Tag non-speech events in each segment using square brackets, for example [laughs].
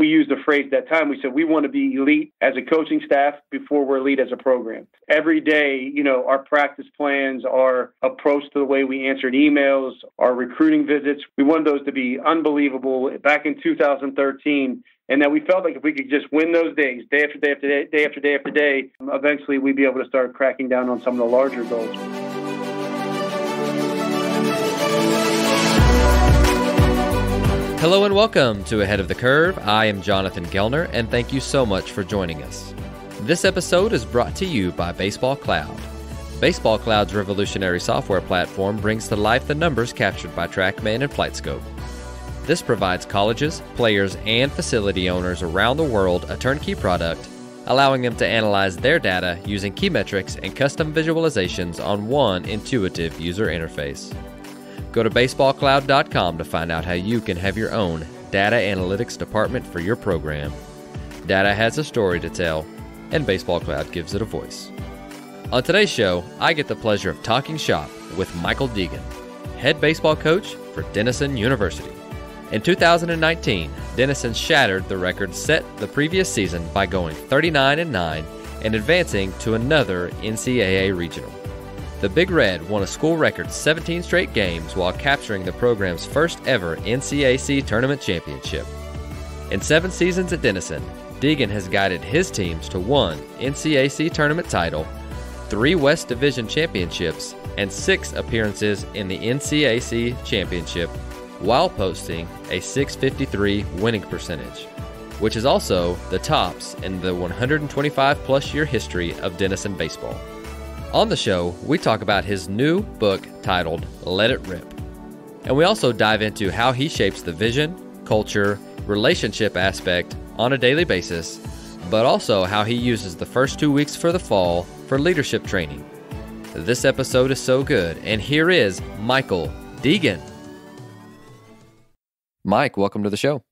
we used the phrase at that time. We said we want to be elite as a coaching staff before we're elite as a program. Every day, you know, our practice plans, our approach to the way we answered emails, our recruiting visits, we wanted those to be unbelievable. Back in 2013, and that we felt like if we could just win those days, day after day after day, day after day after day, eventually we'd be able to start cracking down on some of the larger goals. Hello and welcome to Ahead of the Curve. I am Jonathan Gelner, and thank you so much for joining us. This episode is brought to you by Baseball Cloud. Baseball Cloud's revolutionary software platform brings to life the numbers captured by TrackMan and FlightScope. This provides colleges, players, and facility owners around the world a turnkey product, allowing them to analyze their data using key metrics and custom visualizations on one intuitive user interface. Go to baseballcloud.com to find out how you can have your own data analytics department for your program. Data has a story to tell, and Baseball Cloud gives it a voice. On today's show, I get the pleasure of talking shop with Michael Deegan, head baseball coach for Denison University. In 2019, Denison shattered the record set the previous season by going 39 and 9 and advancing to another NCAA regional. The Big Red won a school record 17 straight games while capturing the program's first ever NCAC tournament championship. In seven seasons at Denison, Deegan has guided his teams to one NCAC tournament title, three West Division championships, and six appearances in the NCAC championship while posting a 653 winning percentage, which is also the tops in the 125 plus year history of Denison baseball. On the show, we talk about his new book titled Let It Rip. And we also dive into how he shapes the vision, culture, relationship aspect on a daily basis, but also how he uses the first two weeks for the fall for leadership training. This episode is so good, and here is Michael Deegan. Mike, welcome to the show.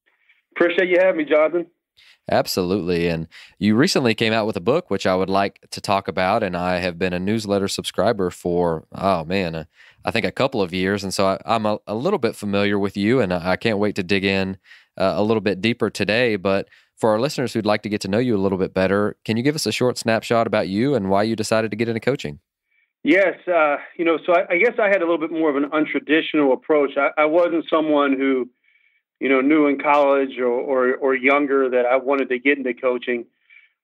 Appreciate you having me, Jonathan. Absolutely. And you recently came out with a book, which I would like to talk about. And I have been a newsletter subscriber for, oh man, uh, I think a couple of years. And so I, am a, a, little bit familiar with you, and I can't wait to dig in uh, a little bit deeper today. But for our listeners who'd like to get to know you a little bit better, can you give us a short snapshot about you and why you decided to get into coaching? Yes, uh, you know, so I, I, guess I had a little bit more of an untraditional approach. I, I wasn't someone who you know, new in college or, or, or younger that I wanted to get into coaching.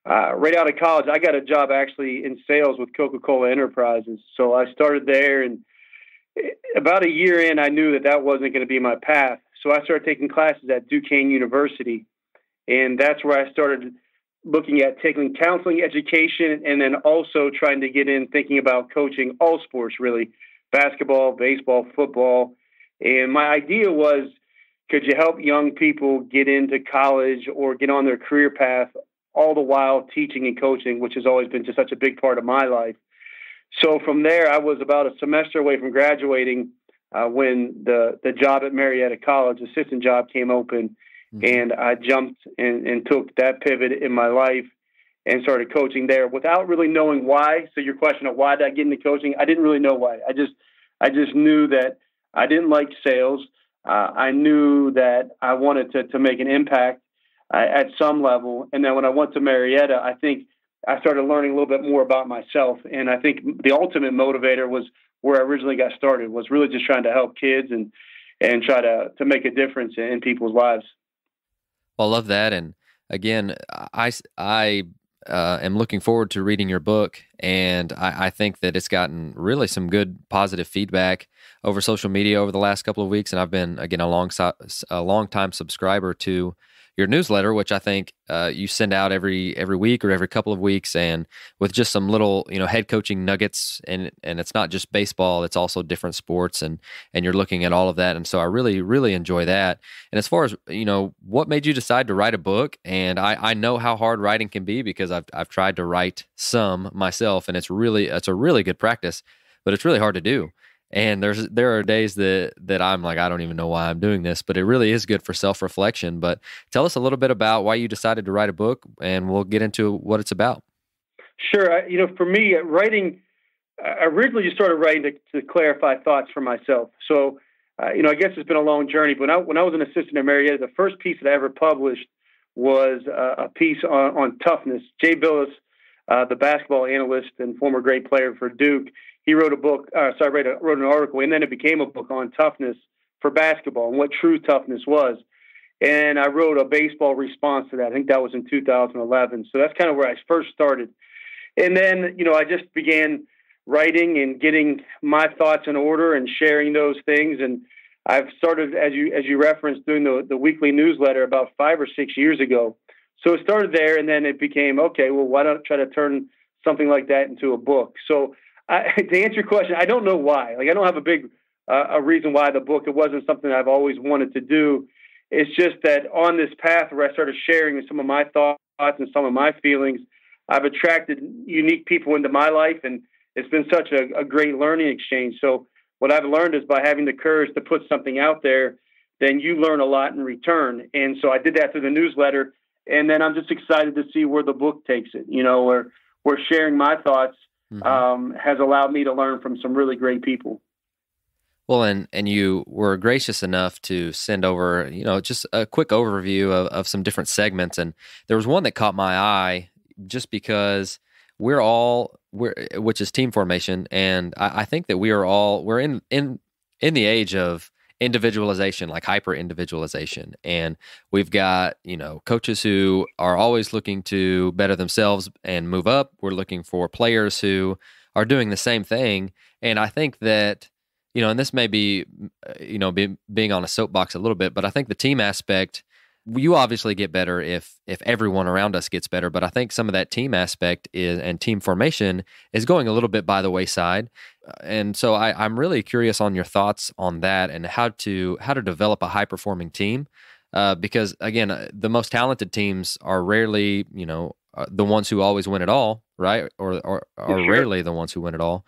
Uh, right out of college, I got a job actually in sales with Coca Cola Enterprises. So I started there, and about a year in, I knew that that wasn't going to be my path. So I started taking classes at Duquesne University, and that's where I started looking at taking counseling education and then also trying to get in thinking about coaching all sports really basketball baseball football and my idea was could you help young people get into college or get on their career path all the while teaching and coaching, which has always been just such a big part of my life? So from there, I was about a semester away from graduating uh, when the the job at Marietta College, assistant job, came open, mm-hmm. and I jumped and, and took that pivot in my life and started coaching there without really knowing why. So your question of why did I get into coaching? I didn't really know why. I just I just knew that I didn't like sales uh, I knew that I wanted to, to make an impact uh, at some level. And then when I went to Marietta, I think I started learning a little bit more about myself. And I think the ultimate motivator was where I originally got started was really just trying to help kids and and try to to make a difference in people's lives. Well, I love that. And again, I I uh, am looking forward to reading your book, and I, I, think that it's gotten really some good positive feedback over social media over the last couple of weeks. And I've been again a long a long time subscriber to your newsletter, which I think uh, you send out every every week or every couple of weeks, and with just some little you know head coaching nuggets, and and it's not just baseball; it's also different sports, and and you're looking at all of that, and so I really really enjoy that. And as far as you know, what made you decide to write a book? And I I know how hard writing can be because I've I've tried to write some myself, and it's really it's a really good practice, but it's really hard to do and there's there are days that that I'm like I don't even know why I'm doing this, but it really is good for self reflection. But tell us a little bit about why you decided to write a book, and we'll get into what it's about. Sure, I, you know, for me, uh, writing I originally just started writing to, to clarify thoughts for myself. So, uh, you know, I guess it's been a long journey. But when I, when I was an assistant at Marietta, the first piece that I ever published was a, a piece on, on, toughness. Jay Bilas, uh, the basketball analyst and former great player for Duke, he wrote a book. Uh, sorry, wrote, wrote an article, and then it became a book on toughness for basketball and what true toughness was. And I wrote a baseball response to that. I think that was in 2011. So that's kind of where I first started. And then, you know, I just began writing and getting my thoughts in order and sharing those things. And I've started, as you as you referenced, doing the the weekly newsletter about five or six years ago. So it started there, and then it became okay. Well, why don't I try to turn something like that into a book? So I, [laughs] to answer your question, I don't know why. Like I don't have a big uh, a reason why the book. It wasn't something I've always wanted to do. It's just that on this path where I started sharing some of my thoughts and some of my feelings, I've attracted unique people into my life, and it's been such a, a great learning exchange. So what I've learned is by having the courage to put something out there, then you learn a lot in return. And so I did that through the newsletter, and then I'm just excited to see where the book takes it. You know, where where sharing my thoughts mm-hmm. um, has allowed me to learn from some really great people. Well, and and you were gracious enough to send over, you know, just a quick overview of, of some different segments, and there was one that caught my eye just because we're all we're which is team formation, and I, I think that we are all we're in in in the age of individualization, like hyper individualization. And we've got, you know, coaches who are always looking to better themselves and move up. We're looking for players who are doing the same thing. And I think that you know, and this may be, uh, you know, be, being on a soapbox a little bit, but I think the team aspect, you obviously get better if if everyone around us gets better. But I think some of that team aspect is and team formation is going a little bit by the wayside. Uh, and so I, I'm really curious on your thoughts on that and how to how to develop a high performing team. Uh, because again, uh, the most talented teams are rarely, you know, the ones who always win it all, right? Or or are sure. rarely the ones who win it all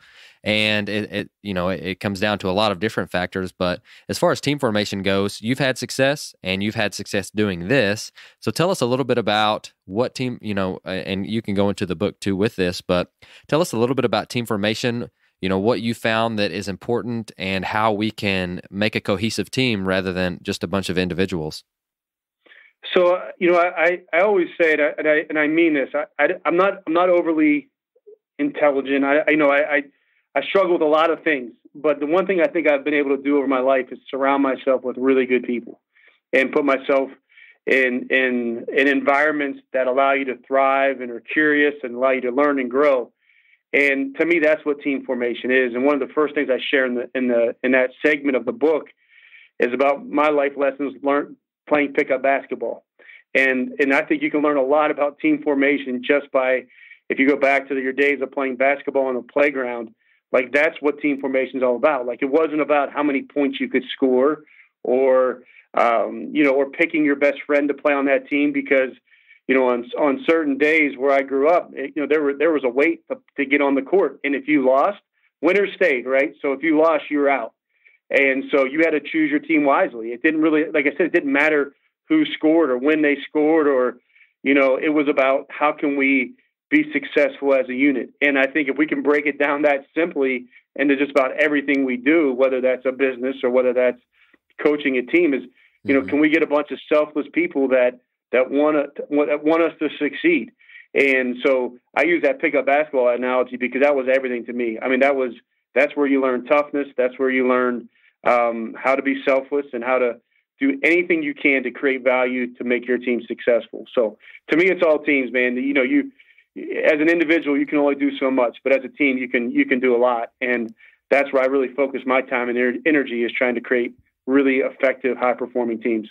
and it, it you know it, it, comes down to a lot of different factors but as far as team formation goes you've had success and you've had success doing this. So tell us a little bit about what team you know and you can go into the book too with this but tell us a little bit about team formation you know what you found that is important and how we can make a cohesive team rather than just a bunch of individuals. So uh, you know i i always say it and i and i mean this i, I am not i'm not overly intelligent. I, I you know I, I I struggle with a lot of things, but the one thing I think I've been able to do over my life is surround myself with really good people and put myself in in in environments that allow you to thrive and are curious and allow you to learn and grow. And to me, that's what team formation is. And one of the first things I share in the in the in that segment of the book is about my life lessons learned playing pickup basketball. And and I think you can learn a lot about team formation just by if you go back to your days of playing basketball on the playground like that's what team formation is all about. Like it wasn't about how many points you could score or um, you know, or picking your best friend to play on that team because you know on on certain days where I grew up, it, you know there were there was a weight to, to get on the court, and if you lost, winner stayed, right? So if you lost, you were out, and so you had to choose your team wisely. It didn't really, like I said, it didn't matter who scored or when they scored, or you know, it was about how can we be successful as a unit. And I think if we can break it down that simply into just about everything we do, whether that's a business or whether that's coaching a team, is you know, mm-hmm. can we get a bunch of selfless people that that want to want us to succeed? And so I use that pickup basketball analogy because that was everything to me. I mean, that was that's where you learn toughness. That's where you learn um, how to be selfless and how to do anything you can to create value to make your team successful. So to me, it's all teams, man. You know, you as an individual, you can only do so much, but as a team, you can you can do a lot, and that's where I really focus my time and energy is trying to create really effective, high performing teams.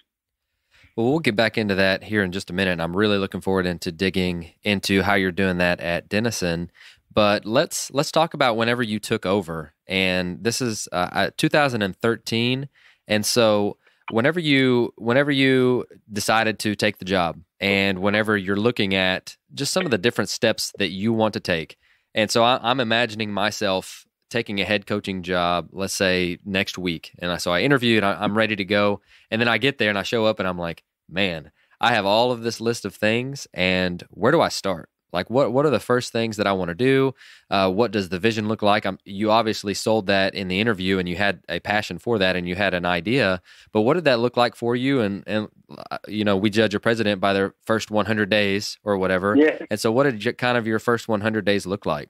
Well, we'll get back into that here in just a minute. I'm really looking forward into digging into how you're doing that at Denison. But let's let's talk about whenever you took over, and this is uh, 2013, and so whenever you whenever you decided to take the job and whenever you're looking at just some of the different steps that you want to take. And so I, am I'm imagining myself taking a head coaching job let's say next week. And I, so i interviewed I, i'm ready to go. And then i get there and i show up and i'm like man i have all of this list of things and where do i start Like, what what are the first things that I want to do? Uh, what does the vision look like? I'm, you obviously sold that in the interview, and you had a passion for that, and you had an idea. But what did that look like for you? And and uh, you know, we judge a president by their first 100 days or whatever. Yeah. And so, what did you, kind of your first 100 days look like?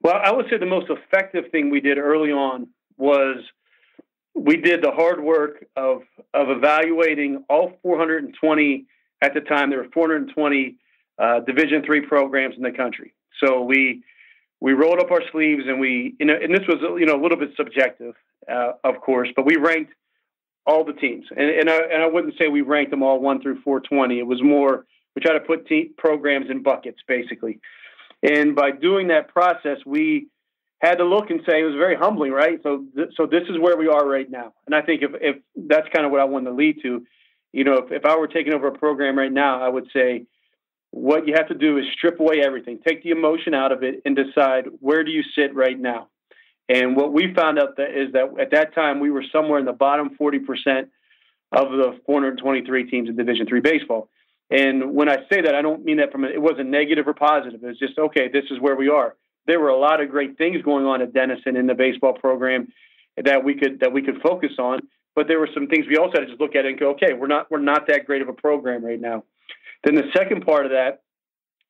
Well, I would say the most effective thing we did early on was we did the hard work of of evaluating all 420 at the time. There were 420 uh, Division three programs in the country. So we we rolled up our sleeves and we you know and this was you know a little bit subjective, uh, of course, but we ranked all the teams and and I, and I wouldn't say we ranked them all one through 420. It was more we try to put programs in buckets basically. And by doing that process, we had to look and say it was very humbling, right? So, th- so this is where we are right now. And I think if, if that's kind of what I want to lead to, you know, if, if I were taking over a program right now, I would say what you have to do is strip away everything, take the emotion out of it, and decide where do you sit right now. And what we found out that is that at that time we were somewhere in the bottom 40% of the 423 teams in Division three baseball. And when I say that, I don't mean that from a, it wasn't negative or positive. It was just okay. This is where we are. There were a lot of great things going on at Denison in the baseball program that we could that we could focus on. But there were some things we also had to just look at and go, okay, we're not we're not that great of a program right now. Then the second part of that,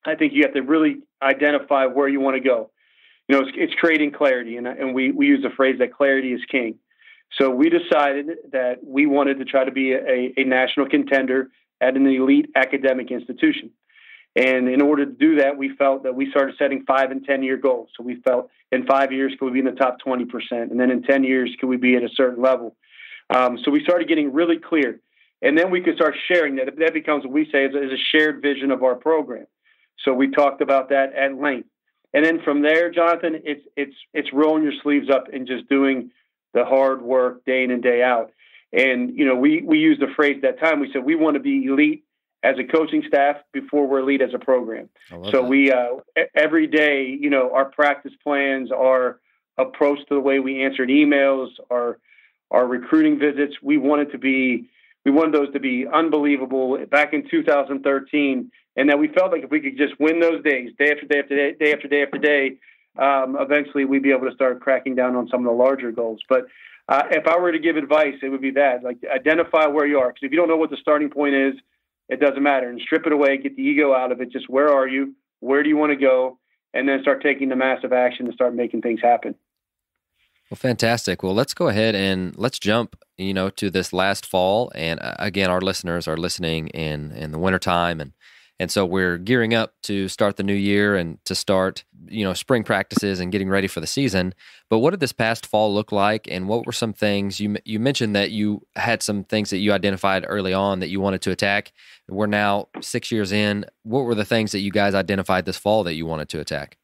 I think you have to really identify where you want to go. You know, it's, it's creating clarity, and and we we use the phrase that clarity is king. So we decided that we wanted to try to be a, a national contender at an elite academic institution. And in order to do that, we felt that we started setting five and 10 year goals. So we felt in five years, could we be in the top 20%? And then in 10 years, could we be at a certain level? Um, so we started getting really clear. And then we could start sharing that. That becomes what we say is, is a shared vision of our program. So we talked about that at length. And then from there, Jonathan, it's it's it's rolling your sleeves up and just doing the hard work day in and day out. And you know, we we used the phrase that time. We said we want to be elite as a coaching staff before we're elite as a program. So that. we uh, every day, you know, our practice plans, our approach to the way we answered emails, our our recruiting visits, we wanted to be we wanted those to be unbelievable back in 2013, and that we felt like if we could just win those days, day after day after day, day after day after day, um, eventually we'd be able to start cracking down on some of the larger goals. But uh, if I were to give advice, it would be that like identify where you are. Because if you don't know what the starting point is, it doesn't matter. And strip it away, get the ego out of it. Just where are you? Where do you want to go? And then start taking the massive action to start making things happen. Well, fantastic. Well, let's go ahead and let's jump, you know, to this last fall. And uh, again, our listeners are listening in in the wintertime and and so we're gearing up to start the new year and to start, you know, spring practices and getting ready for the season. But what did this past fall look like and what were some things you you mentioned that you had some things that you identified early on that you wanted to attack. We're now 6 years in. What were the things that you guys identified this fall that you wanted to attack?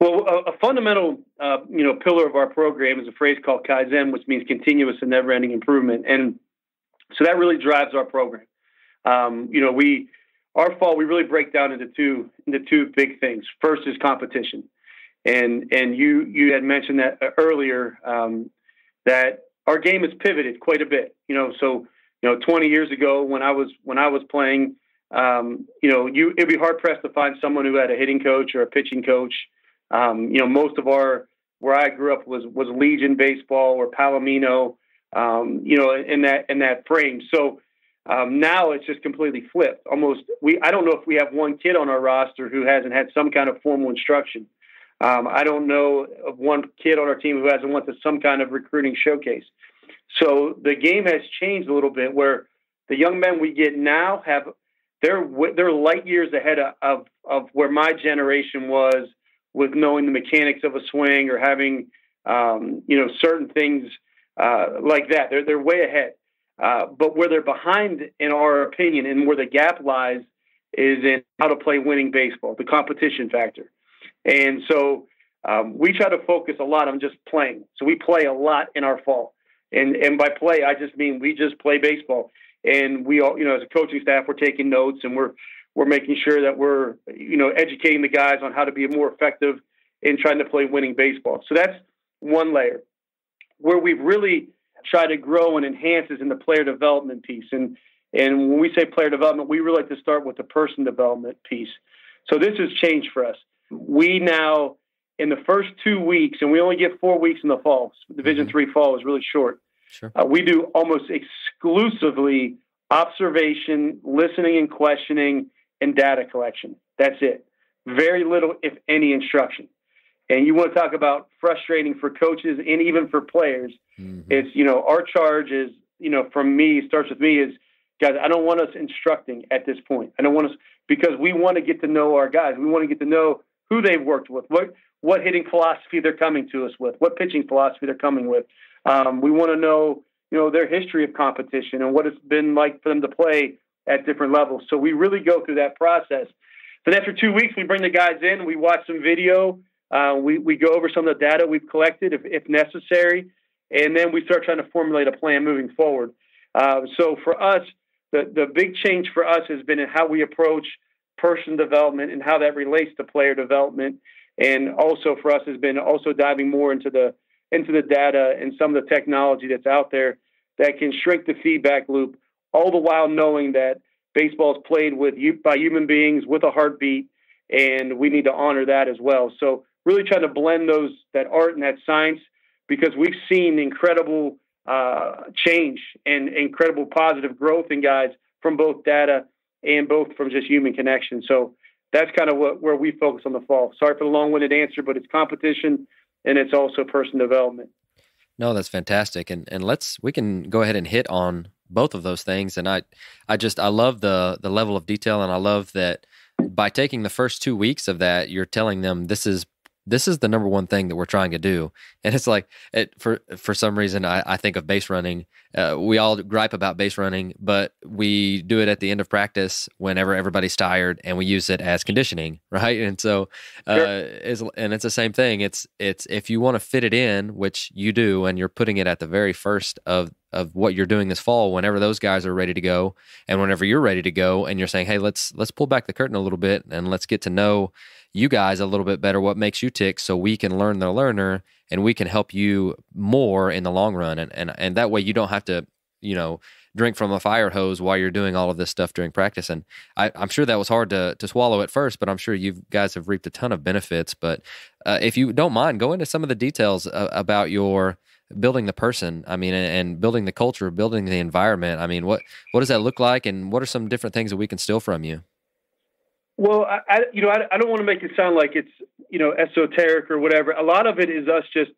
Well, a, a fundamental, uh, you know, pillar of our program is a phrase called Kaizen, which means continuous and never-ending improvement, and so that really drives our program. Um, you know, we our fall we really break down into two into two big things. First is competition, and and you you had mentioned that earlier um, that our game has pivoted quite a bit. You know, so you know, 20 years ago when I was when I was playing, um, you know, you it'd be hard pressed to find someone who had a hitting coach or a pitching coach. Um, you know, most of our where I grew up was was Legion baseball or Palomino. Um, you know, in that in that frame. So um, now it's just completely flipped. Almost, we I don't know if we have one kid on our roster who hasn't had some kind of formal instruction. Um, I don't know of one kid on our team who hasn't went to some kind of recruiting showcase. So the game has changed a little bit, where the young men we get now have they're they're light years ahead of, of, of where my generation was with knowing the mechanics of a swing or having um, you know certain things uh, like that. They're they're way ahead. Uh, but where they're behind, in our opinion, and where the gap lies, is in how to play winning baseball, the competition factor. And so um, we try to focus a lot on just playing. So we play a lot in our fall, and and by play, I just mean we just play baseball. And we all, you know, as a coaching staff, we're taking notes and we're we're making sure that we're, you know, educating the guys on how to be more effective in trying to play winning baseball. So that's one layer. Where we've really try to grow and enhance is in the player development piece. And And when we say player development, we really like to start with the person development piece. So this has changed for us. We now, in the first two weeks, and we only get four weeks in the fall. Division mm-hmm. three fall is really short. Sure. Uh, we do almost exclusively observation, listening and questioning, and data collection. That's it. Very little, if any, instruction. And you want to talk about frustrating for coaches and even for players. Mm-hmm. It's, you know, our charge is, you know, from me, starts with me is, guys, I don't want us instructing at this point. I don't want us, because we want to get to know our guys. We want to get to know who they've worked with, what, what hitting philosophy they're coming to us with, what pitching philosophy they're coming with. Um, we want to know, you know, their history of competition and what it's been like for them to play at different levels. So we really go through that process. Then after two weeks, we bring the guys in, we watch some video, uh, we, we go over some of the data we've collected if, if necessary, and then we start trying to formulate a plan moving forward. Uh, so for us, the, the big change for us has been in how we approach person development and how that relates to player development. And also for us has been also diving more into the into the data and some of the technology that's out there that can shrink the feedback loop, all the while knowing that baseball is played with you by human beings with a heartbeat, and we need to honor that as well. So really trying to blend those that art and that science because we've seen incredible uh, change and incredible positive growth in guys from both data and both from just human connection. So that's kind of what, where we focus on the fall. Sorry for the long-winded answer, but it's competition and it's also person development. No, that's fantastic. And and let's we can go ahead and hit on both of those things. And I I just I love the the level of detail and I love that by taking the first two weeks of that, you're telling them this is this is the number one thing that we're trying to do. [laughs] And it's like, it, for for some reason, I, I think of base running. Uh, we all gripe about base running, but we do it at the end of practice whenever everybody's tired, and we use it as conditioning, [laughs] right? And so, uh, sure. and it's the same thing. It's it's if you want to fit it in, which you do, and you're putting it at the very first of of what you're doing this fall whenever those guys are ready to go and whenever you're ready to go and you're saying hey let's let's pull back the curtain a little bit and let's get to know you guys a little bit better what makes you tick so we can learn the learner and we can help you more in the long run. And and, and that way you don't have to you know drink from a fire hose while you're doing all of this stuff during practice. And I, am sure that was hard to, to swallow at first but i'm sure you guys have reaped a ton of benefits. But uh, if you don't mind go into some of the details uh, about your building the person i mean and, building the culture building the environment i mean what what does that look like and what are some different things that we can steal from you well, I, I you know, I, I don't want to make it sound like it's you know esoteric or whatever. A lot of it is us just,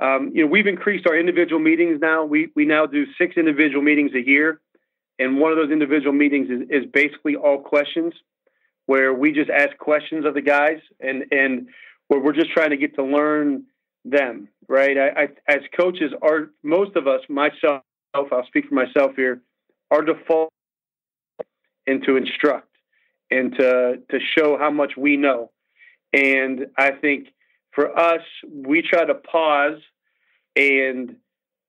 um, you know, we've increased our individual meetings now. We we now do six individual meetings a year, and one of those individual meetings is, is basically all questions, where we just ask questions of the guys, and and where we're just trying to get to learn them. Right? I, I as coaches, are most of us, myself, I'll speak for myself here, our default and to instruct and to to show how much we know. And I think for us, we try to pause and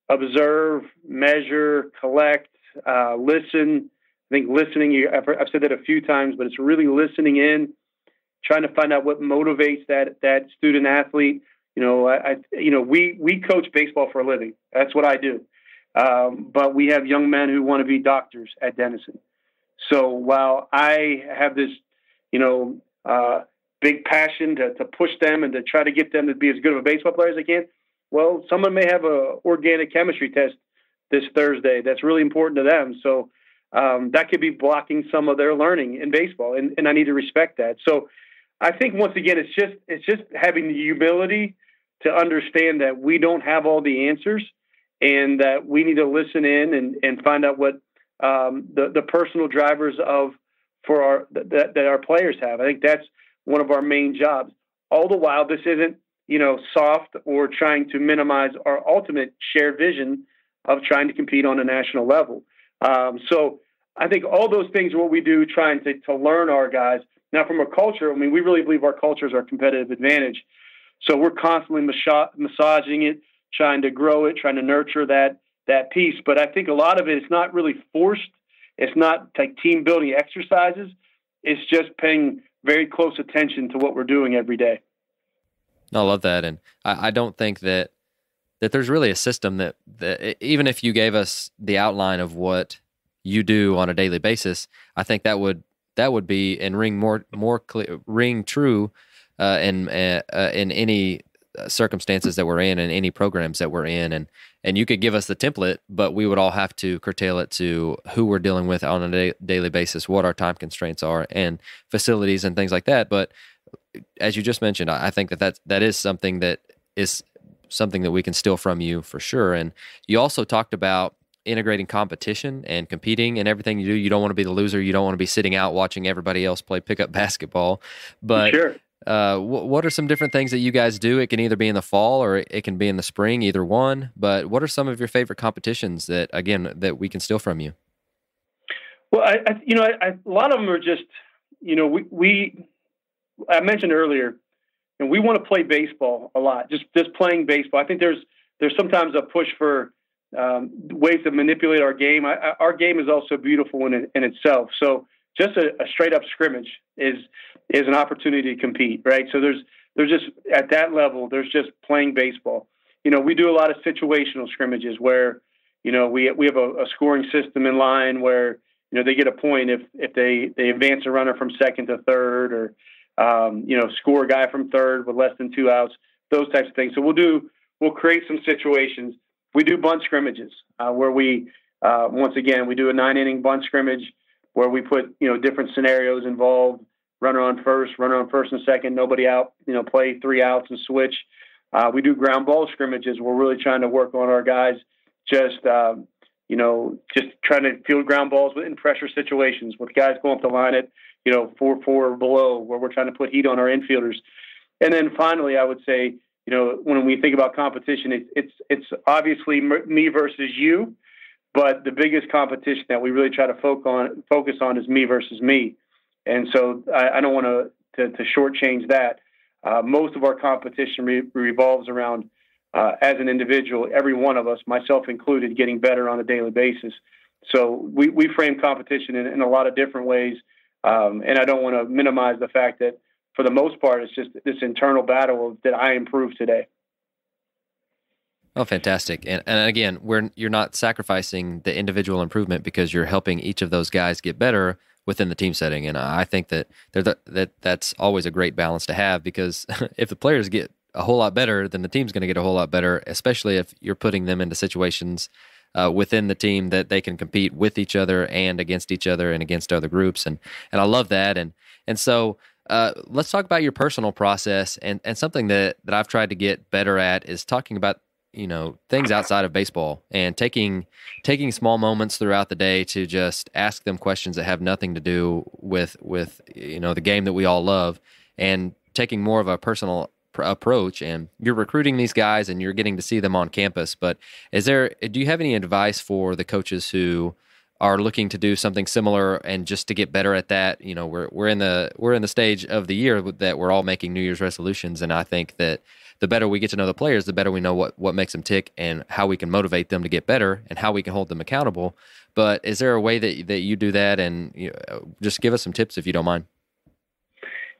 observe, measure, collect, uh, listen. I think listening, I've, I've said that a few times, but it's really listening in, trying to find out what motivates that that student athlete. You know, I, I you know we we coach baseball for a living. That's what I do. Um, but we have young men who want to be doctors at Denison. So while I have this, you know, uh, big passion to, to push them and to try to get them to be as good of a baseball player as they can, well, someone may have a organic chemistry test this Thursday that's really important to them. So um, that could be blocking some of their learning in baseball, and, and I need to respect that. So I think once again, it's just it's just having the humility to understand that we don't have all the answers, and that we need to listen in and, and find out what um, the the personal drivers of for our that, that our players have. I think that's one of our main jobs. All the while, this isn't you know soft or trying to minimize our ultimate shared vision of trying to compete on a national level. Um, so I think all those things are what we do, trying to to learn our guys. Now, from a culture, I mean, we really believe our culture is our competitive advantage. So we're constantly massaging it, trying to grow it, trying to nurture that that piece. But I think a lot of it is not really forced. It's not like team building exercises. It's just paying very close attention to what we're doing every day. I love that, and I, I don't think that that there's really a system that that even if you gave us the outline of what you do on a daily basis, I think that would that would be and ring more more clear, ring true uh, in uh, uh in any uh, circumstances that we're in and any programs that we're in. And and you could give us the template but we would all have to curtail it to who we're dealing with on a da- daily basis what our time constraints are and facilities and things like that. But as you just mentioned i think that that, that is something that is something that we can steal from you for sure. And you also talked about integrating competition and competing and everything you do you don't want to be the loser you don't want to be sitting out watching everybody else play pickup [laughs] basketball but sure uh, what are some different things that you guys do? It can either be in the fall or it can be in the spring, either one. But what are some of your favorite competitions that, again, that we can steal from you? Well, I, I you know, I, I, a lot of them are just, you know, we, we I mentioned earlier, and we want to play baseball a lot. Just just playing baseball. I think there's there's sometimes a push for um, ways to manipulate our game. I, our game is also beautiful in, in itself. So just a, a straight up scrimmage is is an opportunity to compete, right? So there's there's just at that level, there's just playing baseball. You know, we do a lot of situational scrimmages where, you know, we we have a, a scoring system in line where you know they get a point if if they they advance a runner from second to third or um, you know score a guy from third with less than two outs, those types of things. So we'll do we'll create some situations. We do bunt scrimmages uh, where we uh, once again we do a nine inning bunt scrimmage where we put you know different scenarios involved runner on first, runner on first and second, nobody out, you know, play three outs and switch. Uh, we do ground ball scrimmages. We're really trying to work on our guys just, um, you know, just trying to field ground balls in pressure situations with guys going up the line at, you know, four, four below where we're trying to put heat on our infielders. And then finally, I would say, you know, when we think about competition, it, it's, it's obviously me versus you, but the biggest competition that we really try to focus on, focus on is me versus me. And so I, I don't want to, to, shortchange that. Uh, most of our competition re- revolves around, uh, as an individual, every one of us, myself included, getting better on a daily basis. So we, we frame competition in, in a lot of different ways. Um, and I don't want to minimize the fact that for the most part, it's just this internal battle of did I improve today? Oh, fantastic! And, and again, we're you're not sacrificing the individual improvement because you're helping each of those guys get better within the team setting. And I think that the, that that's always a great balance to have because [laughs] if the players get a whole lot better, then the team's going to get a whole lot better, especially if you're putting them into situations uh, within the team that they can compete with each other and against each other and against other groups. And and I love that. And and so uh, let's talk about your personal process and and something that that I've tried to get better at is talking about you know things outside of baseball and taking taking small moments throughout the day to just ask them questions that have nothing to do with with you know the game that we all love and taking more of a personal pr- approach. And you're recruiting these guys and you're getting to see them on campus but is there do you have any advice for the coaches who are looking to do something similar and just to get better at that you know we're we're in the we're in the stage of the year that we're all making new year's resolutions and i think that the better we get to know the players, the better we know what, what makes them tick and how we can motivate them to get better and how we can hold them accountable. But is there a way that that you do that? And you know, just give us some tips if you don't mind.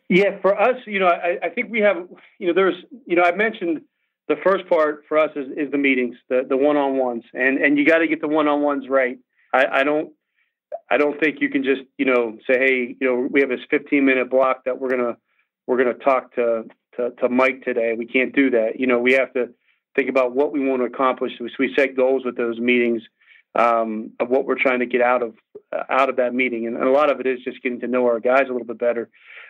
Yeah, for us, you know, I, I think we have, you know, there's, you know, I mentioned the first part for us is, is the meetings, the the one on ones, and and you got to get the one on ones right. I, I don't I don't think you can just you know say hey you know we have this 15 minute block that we're gonna we're gonna talk to to, to Mike today. We can't do that. You know, we have to think about what we want to accomplish. So we set goals with those meetings um, of what we're trying to get out of uh, out of that meeting, and, and, a lot of it is just getting to know our guys a little bit better.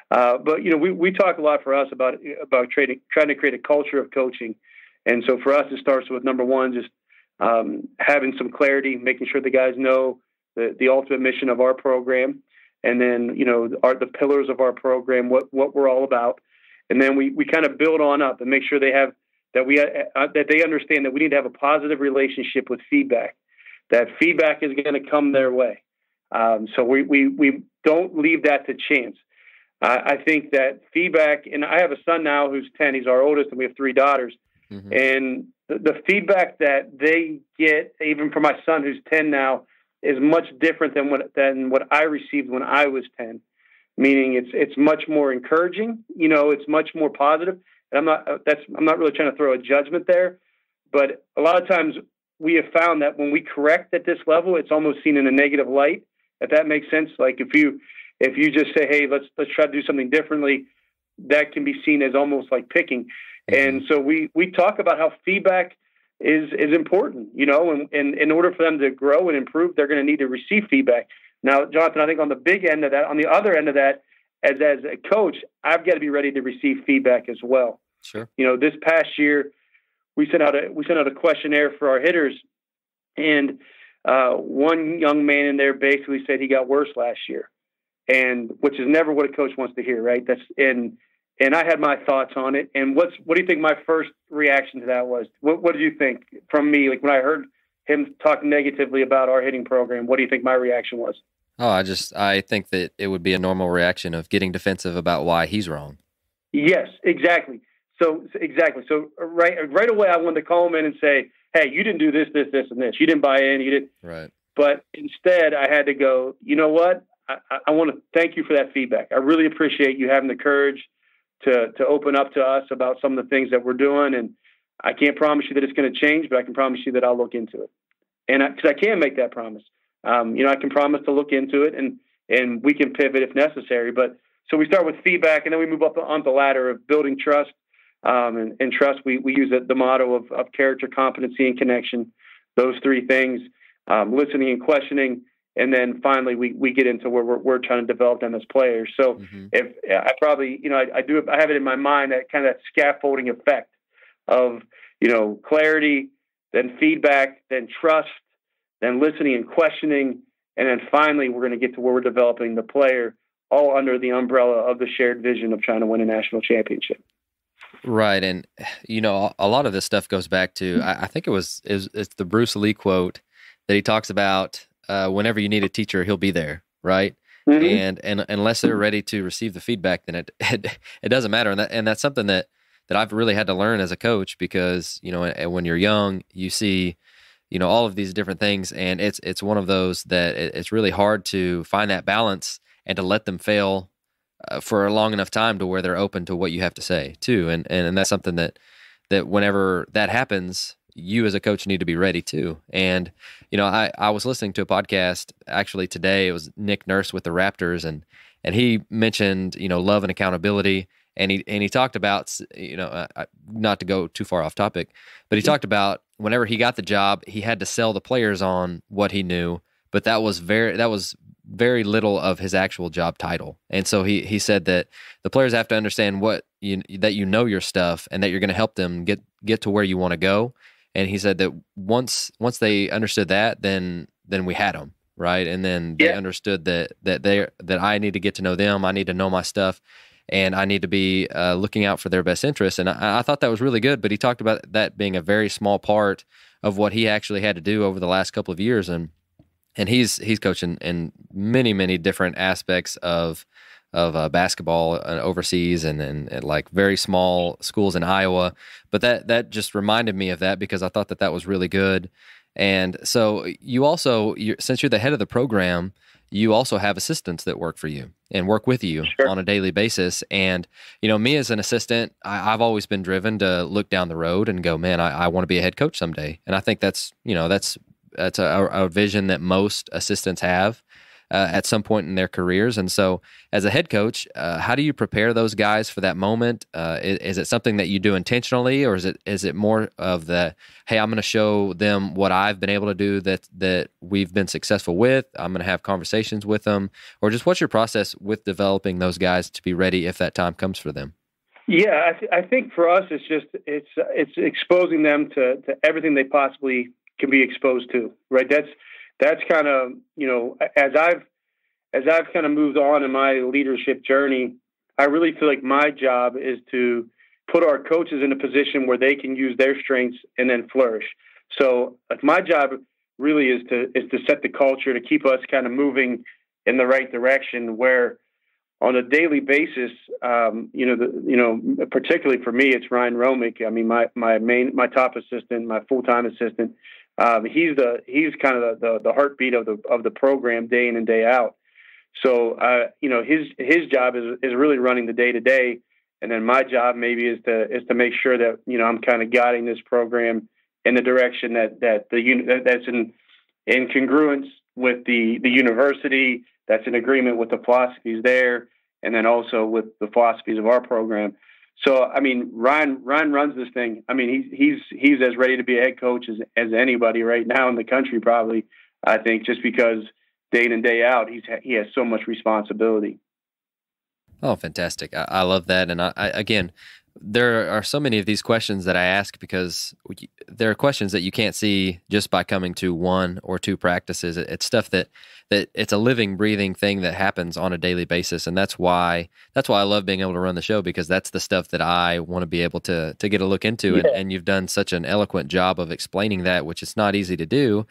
Uh, but you know, we, we talk a lot for us about about trading, trying to create a culture of coaching, and so for us, it starts with number one, just um, having some clarity, making sure the guys know the, the ultimate mission of our program, and then you know are the pillars of our program, what what we're all about, and then we, we kind of build on up and make sure they have that we uh, uh, that they understand that we need to have a positive relationship with feedback. That feedback is going to come their way. Um, so we, we we don't leave that to chance. Uh, I think that feedback, and I have a son now who's ten. He's our oldest, and we have three daughters. Mm-hmm. And the, feedback that they get, even from my son who's ten now, is much different than what than what I received when I was ten meaning it's it's much more encouraging. You know, it's much more positive. And I'm not uh, that's I'm not really trying to throw a judgment there, but a lot of times we have found that when we correct at this level, it's almost seen in a negative light. If that makes sense, like if you if you just say, "Hey, let's let's try to do something differently," that can be seen as almost like picking. Mm-hmm. And so we we talk about how feedback is is important, you know, and, and in order for them to grow and improve, they're going to need to receive feedback. Now, Jonathan, I think on the big end of that, on the other end of that, as as a coach, I've got to be ready to receive feedback as well. Sure. You know, this past year, we sent out a we sent out a questionnaire for our hitters, and uh, one young man in there basically said he got worse last year, and which is never what a coach wants to hear, right? That's and and I had my thoughts on it. And what's what do you think my first reaction to that was? What what did you think from me? Like when I heard him talk negatively about our hitting program, what do you think my reaction was? Oh, I just I think that it would be a normal reaction of getting defensive about why he's wrong. Yes, exactly. So exactly. So right right away, I wanted to call him in and say, "Hey, you didn't do this, this, this, and this. You didn't buy in. You didn't." Right. But instead, I had to go. You know what? I, I want to thank you for that feedback. I really appreciate you having the courage to to open up to us about some of the things that we're doing. And I can't promise you that it's going to change, but I can promise you that I'll look into it. And because I, I, can make that promise, um, you know, I can promise to look into it, and and we can pivot if necessary. But so we start with feedback, and then we move up on the ladder of building trust. Um, and, and, trust, we, we use the, the motto of, of character, competency, and connection. Those three things, um, listening and questioning, and then finally we, we get into where we're, we're trying to develop them as players. So mm-hmm. if I probably, you know, I, I, do, I have it in my mind that kind of that scaffolding effect of, you know, clarity, then feedback, then trust, then listening and questioning. And then finally, we're going to get to where we're developing the player all under the umbrella of the shared vision of trying to win a national championship. Right. And, you know, a lot of this stuff goes back to, I, I think it was, it was, it's the Bruce Lee quote that he talks about uh, whenever you need a teacher, he'll be there, right? Mm-hmm. And and unless they're ready to receive the feedback, then it [laughs] it, it doesn't matter. And that and that's something that that I've really had to learn as a coach because you know when you're young, you see you know all of these different things, and it's it's one of those that it's really hard to find that balance and to let them fail uh, for a long enough time to where they're open to what you have to say too. And and, and that's something that that whenever that happens, you as a coach need to be ready too. And you know, I I was listening to a podcast actually today. It was Nick Nurse with the Raptors, and and he mentioned you know love and accountability, and he and he talked about you know uh, not to go too far off topic, but he talked about whenever he got the job, he had to sell the players on what he knew, but that was very that was very little of his actual job title. And so he he said that the players have to understand what you that you know your stuff and that you're going to help them get get to where you want to go and he said that once once they understood that, then then we had them right, and then they yeah. understood that that they that I need to get to know them, I need to know my stuff, and I need to be uh, looking out for their best interests. And I, I, thought that was really good. But he talked about that being a very small part of what he actually had to do over the last couple of years, and and he's he's coaching in many many different aspects of of uh, basketball uh, overseas and, and, like very small schools in Iowa. But that that just reminded me of that because I thought that that was really good. And so you also, you're, since you're the head of the program, you also have assistants that work for you and work with you sure. on a daily basis. And you know, me as an assistant, I, have always been driven to look down the road and go, man, I, I want to be a head coach someday. And I think that's you know that's that's a, a vision that most assistants have uh, at some point in their careers. And so, as a head coach, uh, how do you prepare those guys for that moment? Uh, is, is, it something that you do intentionally, or is it is it more of the hey, I'm going to show them what I've been able to do that that we've been successful with. I'm going to have conversations with them, or just what's your process with developing those guys to be ready if that time comes for them? Yeah, I, th- I think for us, it's just it's it's exposing them to to everything they possibly can be exposed to. Right. That's that's kind of you know as I've as I've kind of moved on in my leadership journey, I really feel like my job is to put our coaches in a position where they can use their strengths and then flourish. So like my job really is to is to set the culture to keep us kind of moving in the right direction where on a daily basis, um, you know, the, you know, particularly for me, it's Ryan Romick. I mean, my my main, my top assistant, my full time assistant. Um, he's the he's kind of the, the, the heartbeat of the of the program day in and day out. So uh, you know his his job is is really running the day to day, and then my job maybe is to is to make sure that you know I'm kind of guiding this program in the direction that that the that's in in congruence with the the university that's in agreement with the philosophies there and then also with the philosophies of our program so I mean Ryan Ryan runs this thing. I mean he's he's he's as ready to be a head coach as as anybody right now in the country probably I think just because day in and day out he's he has so much responsibility. Oh, fantastic! I, I love that, and I, I, again, there are so many of these questions that I ask because there are questions that you can't see just by coming to one or two practices. It's stuff that that it's a living, breathing thing that happens on a daily basis, and that's why that's why I love being able to run the show because that's the stuff that I want to be able to to get a look into. Yeah. And, and, you've done such an eloquent job of explaining that, which is not easy to do.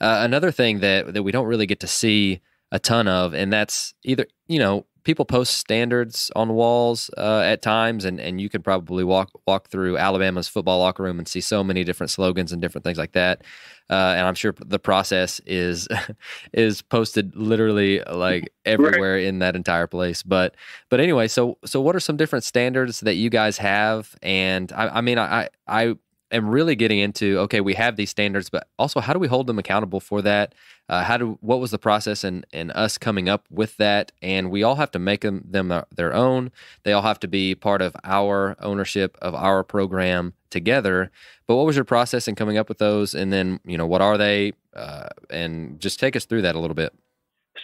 Uh, another thing that that we don't really get to see a ton of, and that's either you know people post standards on walls uh, at times, and, and you could probably walk walk through Alabama's football locker room and see so many different slogans and different things like that. Uh, and I'm sure the process is [laughs] is posted literally like everywhere right. in that entire place. But but anyway, so so what are some different standards that you guys have? And I, I mean, I I am really getting into okay, we have these standards, but also how do we hold them accountable for that? Uh, how do what was the process and and us coming up with that? And we all have to make them them their own. They all have to be part of our ownership of our program together. But what was your process in coming up with those? And then you know what are they? Uh, and just take us through that a little bit.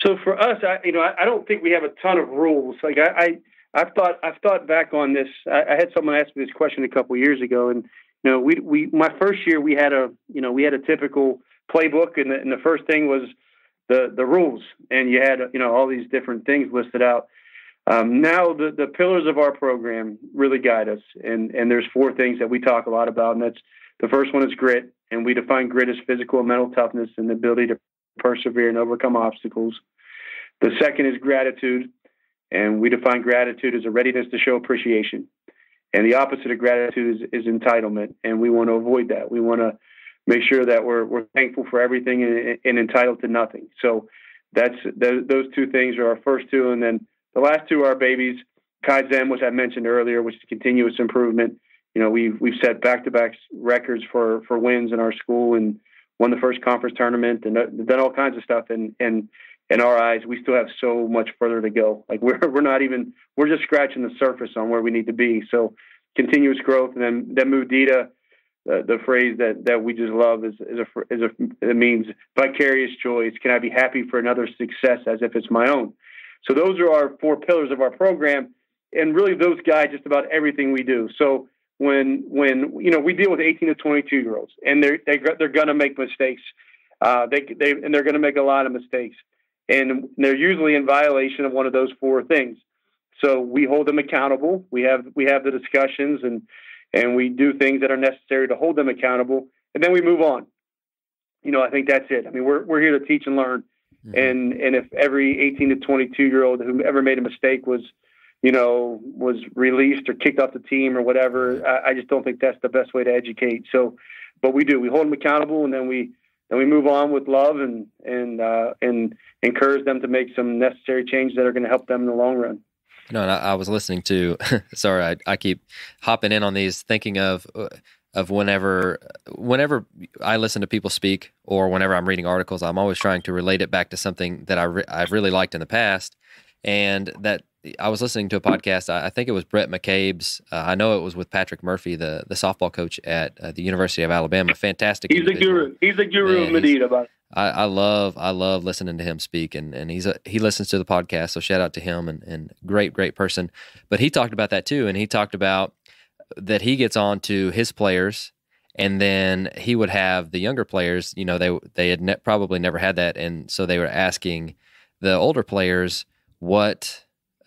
So for us, I you know I, I don't think we have a ton of rules. Like I, I I've thought I've thought back on this. I, I had someone ask me this question a couple years ago, and you know we we my first year we had a you know we had a typical playbook, and the, and the first thing was the the rules, and you had you know all these different things listed out. Um, now the the pillars of our program really guide us, and and there's four things that we talk a lot about, and that's the first one is grit, and we define grit as physical and mental toughness and the ability to persevere and overcome obstacles. The second is gratitude, and we define gratitude as a readiness to show appreciation. And the opposite of gratitude is, is entitlement, and we want to avoid that. We want to make sure that we're we're thankful for everything and, and entitled to nothing. So that's those, those two things are our first two, and then the last two are babies. Kaizen, which I mentioned earlier, which is continuous improvement. You know, we've we've set back to back records for for wins in our school and won the first conference tournament and uh, done all kinds of stuff. And and in our eyes, we still have so much further to go. Like [laughs] we're we're not even we're just scratching the surface on where we need to be. So continuous growth, and then then Mudita the, the phrase that, that we just love is, is a, is a, it means vicarious joys. Can I be happy for another's success as if it's my own? So those are our four pillars of our program. And really those guide just about everything we do. So when, when, you know, we deal with 18 to 22 year olds and they're, they, are they going to make mistakes. Uh, they, they, and they're going to make a lot of mistakes and they're usually in violation of one of those four things. So we hold them accountable. We have, we have the discussions and, and we do things that are necessary to hold them accountable, and then we move on. You know, I think that's it. I mean, we're we're here to teach and learn, mm-hmm. and and if every 18 to 22 year old who ever made a mistake was, you know, was released or kicked off the team or whatever, I, I just don't think that's the best way to educate. So, but we do. We hold them accountable, and then we then we move on with love and and uh, and encourage them to make some necessary changes that are going to help them in the long run. No, and I, I was listening to. [laughs] sorry, I, I keep hopping in on these, thinking of uh, of whenever whenever I listen to people speak or whenever I'm reading articles, I'm always trying to relate it back to something that I re- I've really liked in the past, and that I was listening to a podcast. I, I think it was Brett McCabe's. Uh, I know it was with Patrick Murphy, the the softball coach at uh, the University of Alabama. Fantastic. He's individual. a guru. He's a guru of Mudita. I, I, love I love listening to him speak and, and he's a, he listens to the podcast so shout out to him and, and great great person but he talked about that too and he talked about that he gets on to his players and then he would have the younger players you know they they had ne- probably never had that and so they were asking the older players what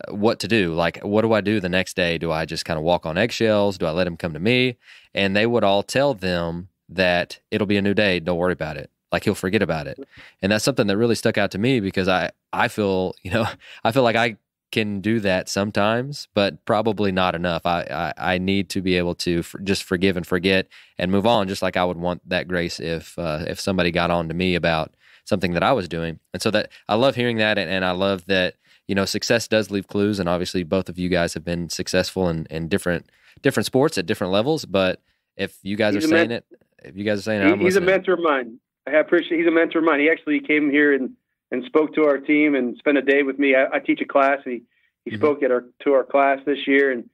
what to do. Like what do I do the next day? Do I just kind of walk on eggshells? Do I let him come to me? And they would all tell them that it'll be a new day don't worry about it. Like he'll forget about it. And that's something that really stuck out to me because i i feel [laughs] you know i feel like i can do that sometimes but probably not enough. I i, I need to be able to for, just forgive and forget and move on just like i would want that grace if uh, if somebody got on to me about something that i was doing. And so that i love hearing that and, and i love that you know success does leave clues and obviously both of you guys have been successful in, in different different sports at different levels but if you guys He's are saying it If you guys are saying, he, he's a mentor of mine. I appreciate. He's a mentor of mine. He actually came here and and spoke to our team and spent a day with me. I, I teach a class. He he mm-hmm. spoke at our to our class this year and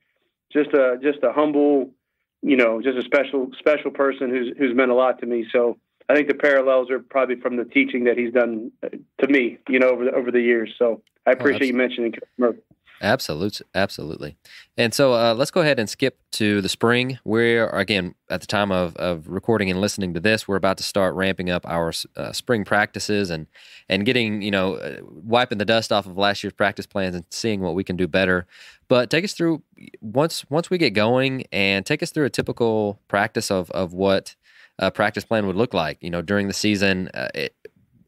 just a just a humble, you know, just a special special person who's who's meant a lot to me. So I think the parallels are probably from the teaching that he's done uh, to me, you know, over the, over the years. So I oh, appreciate oh, you mentioning Murphy. Absolutely, absolutely. And so uh, let's go ahead and skip to the spring. We're again at the time of, of recording and listening to this. We're about to start ramping up our uh, spring practices and and getting you know uh, wiping the dust off of last year's practice plans and seeing what we can do better. But take us through once once we get going and take us through a typical practice of of what a practice plan would look like. You know, during the season. Uh, it,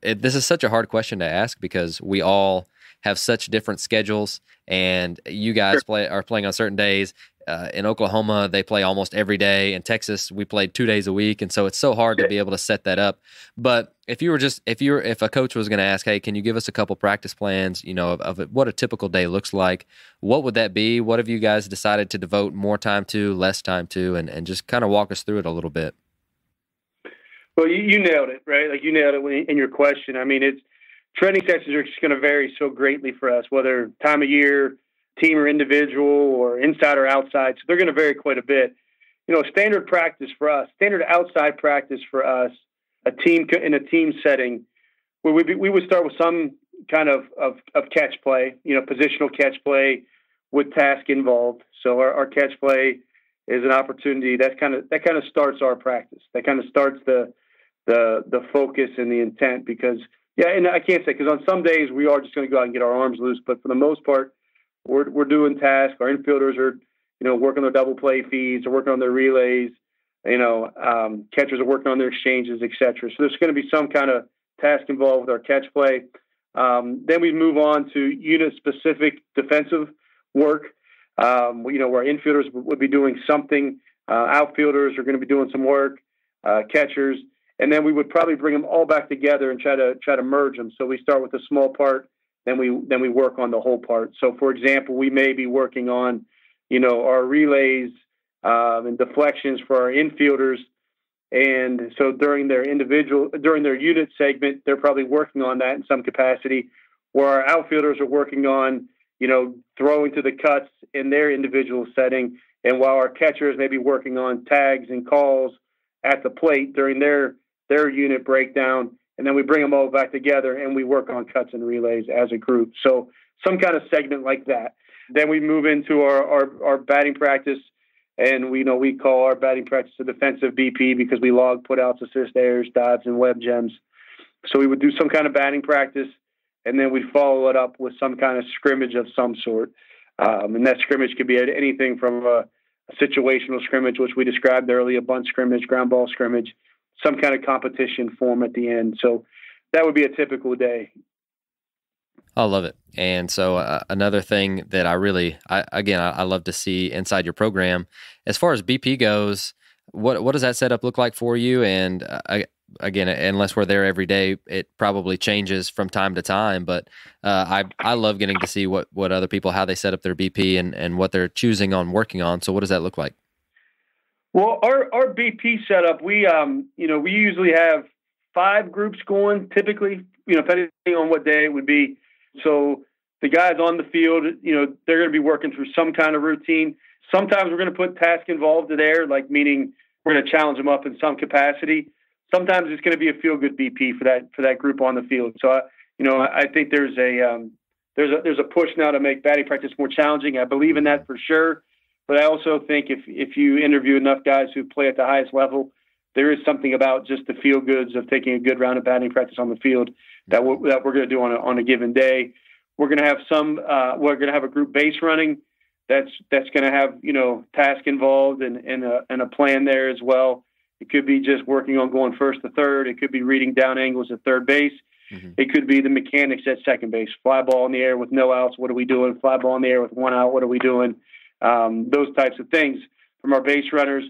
it, this is such a hard question to ask because we all have such different schedules, and you guys sure. play are playing on certain days. Uh, in Oklahoma, they play almost every day. In Texas, we played two days a week, and so it's so hard to be able to set that up. But if you were just if you were if a coach was going to ask, hey, can you give us a couple practice plans, you know, of, of what a typical day looks like? What would that be? What have you guys decided to devote more time to, less time to, and and just kind of walk us through it a little bit. Well, you, you nailed it, right? Like you nailed it in your question. I mean, it's training sessions are just going to vary so greatly for us, whether time of year, team or individual, or inside or outside. So they're going to vary quite a bit. You know, standard practice for us, standard outside practice for us, a team in a team setting, where we we would start with some kind of, of, of catch play, you know, positional catch play with task involved. So our, our catch play is an opportunity that kind of that kind of starts our practice. That kind of starts the the the focus and the intent because yeah, and I can't say because on some days we are just going to go out and get our arms loose, but for the most part, we're we're doing tasks. Our infielders are, you know, working their double play feeds, or working on their relays. You know, um, catchers are working on their exchanges, etc. So there's going to be some kind of task involved with our catch play. Um, then we move on to unit specific defensive work. Um, you know, where infielders would be doing something, uh, outfielders are going to be doing some work, uh, catchers and then we would probably bring them all back together and try to try to merge them. So we start with a small part, then we then we work on the whole part. So for example, we may be working on, you know, our relays um, and deflections for our infielders, and so during their individual during their unit segment, they're probably working on that in some capacity, where our outfielders are working on, you know, throwing to the cuts in their individual setting, and while our catchers may be working on tags and calls at the plate during their their unit breakdown, and then we bring them all back together and we work on cuts and relays as a group. So some kind of segment like that. Then we move into our, our, our batting practice, and we you know we call our batting practice a defensive BP because we log putouts, assist errors, dives, and web gems. So we would do some kind of batting practice, and then we'd follow it up with some kind of scrimmage of some sort. Um, and that scrimmage could be anything from a, a situational scrimmage, which we described earlier, a bunt scrimmage, ground ball scrimmage, some kind of competition form at the end. So that would be a typical day. I love it. And so uh, another thing that I really, I, again, I, I, love to see inside your program, as far as BP goes, what what does that setup look like for you? And uh, again, unless we're there every day, it probably changes from time to time. But uh, I I love getting to see what what other people how they set up their BP and and what they're choosing on working on. So what does that look like? Well, our our BP setup, we um, you know, we usually have five groups going typically, you know, depending on what day it would be. So the guys on the field, you know, they're going to be working through some kind of routine. Sometimes we're going to put task involved there, like meaning we're going to challenge them up in some capacity. Sometimes it's going to be a feel good BP for that for that group on the field. So, I, you know, I think there's a um, there's a there's a push now to make batting practice more challenging. I believe in that for sure. But I also think if if you interview enough guys who play at the highest level, there is something about just the feel goods of taking a good round of batting practice on the field that we're, that we're going to do on a, on a given day. We're going to have some. Uh, we're going to have a group base running. That's that's going to have you know task involved and and a, and a plan there as well. It could be just working on going first to third. It could be reading down angles at third base. Mm-hmm. It could be the mechanics at second base. Fly ball in the air with no outs. What are we doing? Fly ball in the air with one out. What are we doing? Um, those types of things from our base runners.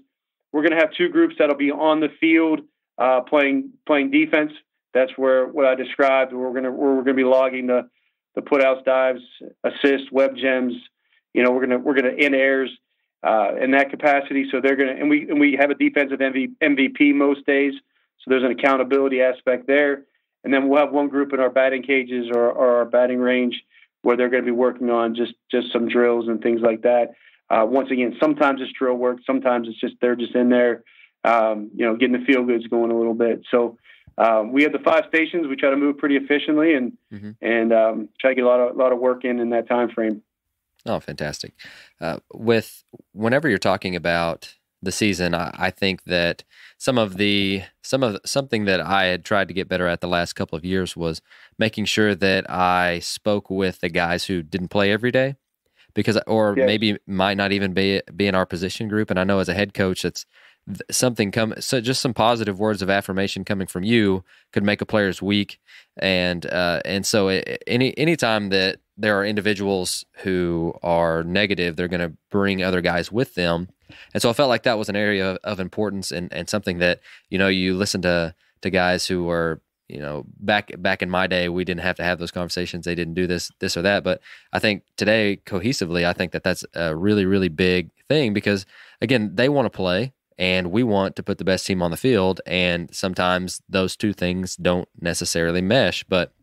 We're going to have two groups that'll be on the field uh, playing playing defense. That's where what I described. We're going to where we're going to be logging the the putouts, dives, assists, web gems. You know, we're gonna we're gonna in airs, uh, in that capacity. So they're going to, and we and we have a defensive MV, MVP most days. So there's an accountability aspect there. And then we'll have one group in our batting cages or, or our batting range where they're going to be working on just just some drills and things like that. Uh, once again, sometimes it's drill work, sometimes it's just they're just in there, um, you know, getting the feel goods going a little bit. So um, we have the five stations. We try to move pretty efficiently and mm-hmm. and um, try to get a lot of a lot of work in in that time frame. Oh, fantastic! Uh, with whenever you're talking about the season, I, I, think that some of the some of something that I had tried to get better at the last couple of years was making sure that I spoke with the guys who didn't play every day because or yes. maybe might not even be be in our position group. And I know as a head coach it's something come so just some positive words of affirmation coming from you could make a player's week. And uh and so it, any anytime that there are individuals who are negative they're going to bring other guys with them and so I felt like that was an area of, importance and, and something that, you know, you listen to, to guys who were, you know, back, back in my day, we didn't have to have those conversations. They didn't do this, this or that. But I think today cohesively, I think that that's a really, really big thing because again, they want to play and we want to put the best team on the field. And sometimes those two things don't necessarily mesh, but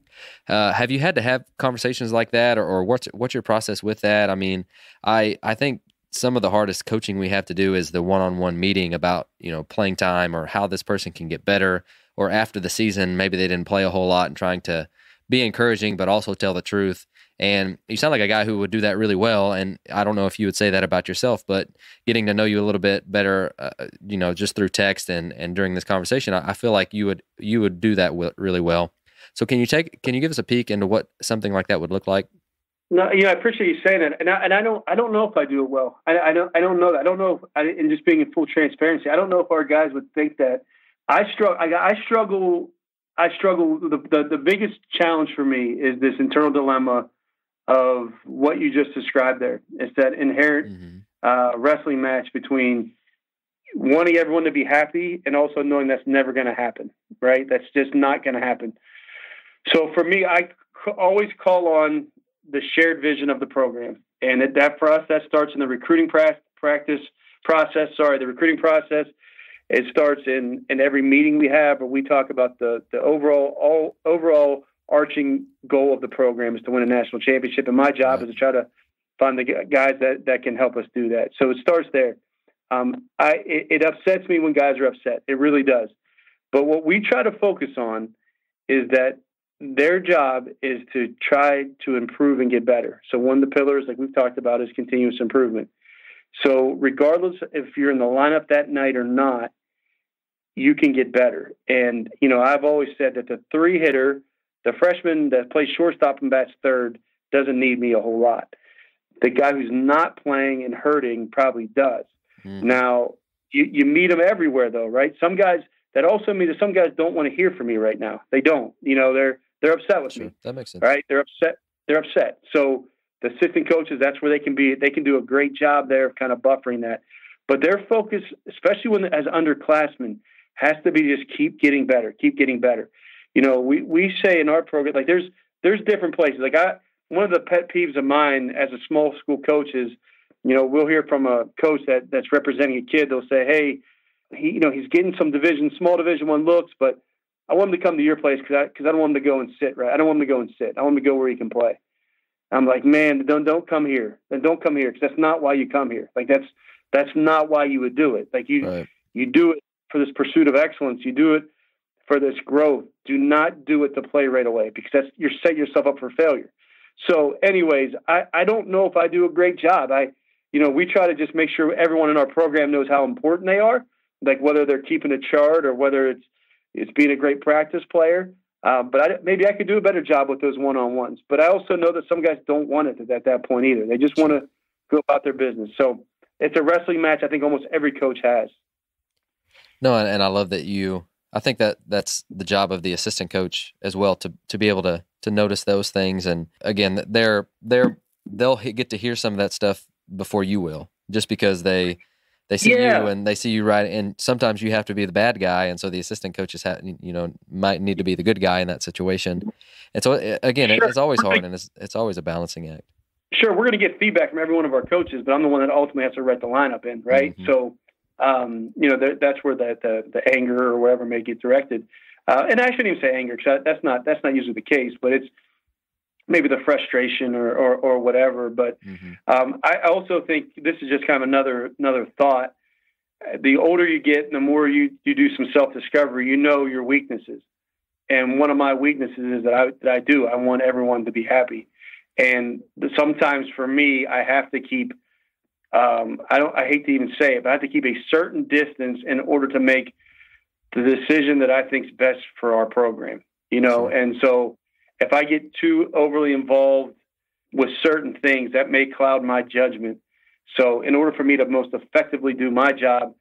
uh, have you had to have conversations like that, or, or, what's what's your process with that? I mean, I I think some of the hardest coaching we have to do is the one-on-one meeting about you know playing time or how this person can get better or after the season maybe they didn't play a whole lot and trying to be encouraging but also tell the truth. And you sound like a guy who would do that really well and i don't know if you would say that about yourself but getting to know you a little bit better uh, you know just through text and and during this conversation I, I feel like you would you would do that w- really well. So can you take can you give us a peek into what something like that would look like no, you know, I appreciate you saying that, and I, and I don't, I don't know if I do it well. I, I don't, I don't know that. I don't know, if, I, and just being in full transparency, I don't know if our guys would think that. I struggle. I, I struggle. I struggle. The, the the biggest challenge for me is this internal dilemma of what you just described. There, it's that inherent mm-hmm. uh, wrestling match between wanting everyone to be happy and also knowing that's never going to happen. Right? That's just not going to happen. So for me, I always call on the shared vision of the program. And it, that for us, that starts in the recruiting pra- practice process. Sorry, the recruiting process. It starts in in every meeting we have, where we talk about the the overall all overall arching goal of the program is to win a national championship. And my job right. is to try to find the guys that that can help us do that. So it starts there. Um, I it, it upsets me when guys are upset. It really does. But what we try to focus on is that their job is to try to improve and get better. So one of the pillars, like we've talked about, is continuous improvement. So regardless if you're in the lineup that night or not, you can get better. And you know, I've always said that the three hitter, the freshman that plays shortstop and bats third, doesn't need me a whole lot. The guy who's not playing and hurting probably does. Mm. Now, you, you meet them everywhere though, right? Some guys that also means that some guys don't want to hear from me right now. They don't. You know, they're they're upset with sure. me. That makes sense. Right? They're upset. They're upset. So the assistant coaches, that's where they can be. They can do a great job there of kind of buffering that. But their focus, especially when as underclassmen, has to be just keep getting better, keep getting better. You know, we we say in our program like there's there's different places. Like I one of the pet peeves of mine as a small school coach is, you know, we'll hear from a coach that that's representing a kid. They'll say, hey, he you know he's getting some division small division one looks, but I want him to come to your place because I because I don't want him to go and sit. Right, I don't want him to go and sit. I want him to go where he can play. I'm like, man, don't don't come here. Then don't come here because that's not why you come here. Like that's that's not why you would do it. Like you right. you do it for this pursuit of excellence. You do it for this growth. Do not do it to play right away because that's you're set yourself up for failure. So, anyways, I I don't know if I do a great job. I you know we try to just make sure everyone in our program knows how important they are. Like whether they're keeping a chart or whether it's it's being a great practice player. Um, but I, maybe I could do a better job with those one on ones. But I also know that some guys don't want it at that point either. They just want to go about their business. So it's a wrestling match. I think almost every coach has. No, and, and I love that you. I think that that's the job of the assistant coach as well to to be able to to notice those things. And again, they're they're they'll get to hear some of that stuff before you will, just because they they see yeah. you and they see you right and sometimes you have to be the bad guy and so the assistant coaches have you know might need to be the good guy in that situation and so again sure. it's always hard and it's, it's always a balancing act Sure, we're going to get feedback from every one of our coaches, but I'm the one that ultimately has to write the lineup in, right? Mm-hmm. So, um, you know, that's where the, the, the anger or whatever may get directed. Uh, and I shouldn't even say anger because that's not that's not usually the case, but it's maybe the frustration or or, or whatever. But mm-hmm. um, I also think this is just kind of another another thought. The older you get, and the more you you do some self discovery, you know your weaknesses. And one of my weaknesses is that I that I do. I want everyone to be happy, and sometimes for me, I have to keep. Um, I don't. I hate to even say it, but I have to keep a certain distance in order to make the decision that I think is best for our program. You know, sure. and so if I get too overly involved with certain things, that may cloud my judgment. So, in order for me to most effectively do my job,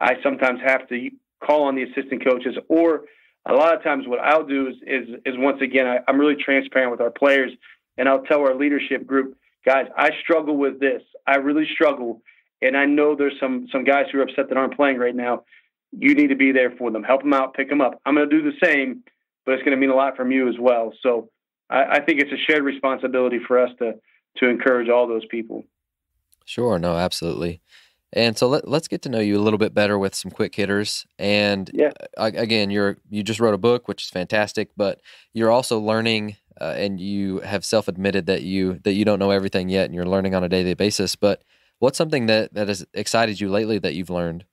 I sometimes have to call on the assistant coaches, or a lot of times, what I'll do is is, is once again, I, I'm really transparent with our players, and I'll tell our leadership group, guys, I struggle with this. I really struggle, and I know there's some some guys who are upset that aren't playing right now. You need to be there for them, help them out, pick them up. I'm going to do the same but it's going to mean a lot from you as well. So I, I think it's a shared responsibility for us to to encourage all those people. Sure, no, absolutely. And so let, us get to know you a little bit better with some quick hitters. And yeah. Again, you're you just wrote a book, which is fantastic, but you're also learning, uh, and you have self admitted that you that you don't know everything yet, and you're learning on a daily basis. But what's something that that has excited you lately that you've learned?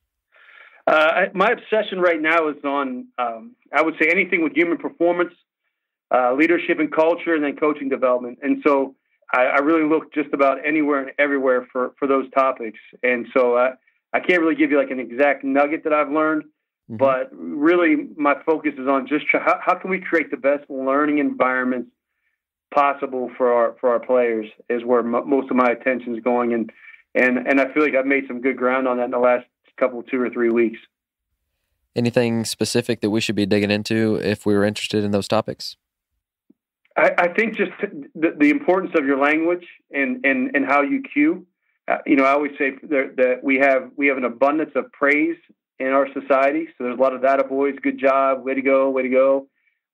Uh, my obsession right now is on, um, I would say, anything with human performance, uh, leadership and culture, and then coaching development. And so I, I, really look just about anywhere and everywhere for, for those topics. And so I, I can't really give you like an exact nugget that I've learned, mm-hmm. but really my focus is on just try, how, how can we create the best learning environments possible for our for our players is where m- most of my attention is going and and and I feel like I've made some good ground on that in the last couple, two or three weeks. Anything specific that we should be digging into if we were interested in those topics? I, I think just the, the, importance of your language and, and, and how you cue. Uh, you know, I always say that, that, we have we have an abundance of praise in our society. So there's a lot of that boys, good job, way to go, way to go,